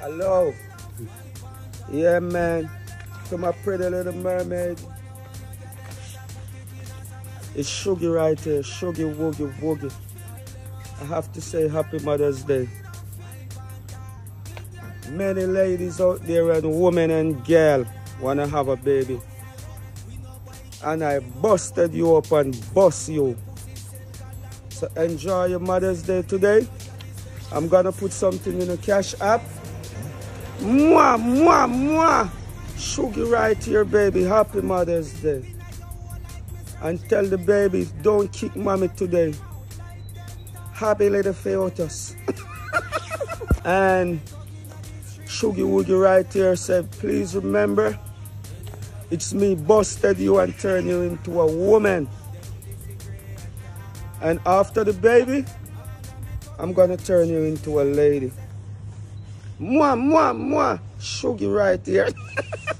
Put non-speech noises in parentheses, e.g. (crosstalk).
Hello. Yeah, man. To my pretty little mermaid. It's Sugar right here. Sugar Woogie Woogie. I have to say Happy Mother's Day. Many ladies out there and women and girl wanna have a baby. And I busted you up and bust you. So enjoy your Mother's Day today. I'm gonna put something in a cash app. Mwah, mwah, mwah. Sugar right here, baby. Happy Mother's Day. And tell the babies, don't kick mommy today. Happy little feotus. (laughs) and Sugar Woogie right here said, please remember, it's me busted you and turned you into a woman. And after the baby, I'm gonna turn you into a lady. Mwah, mwah, mwah. Sugar right here. (laughs)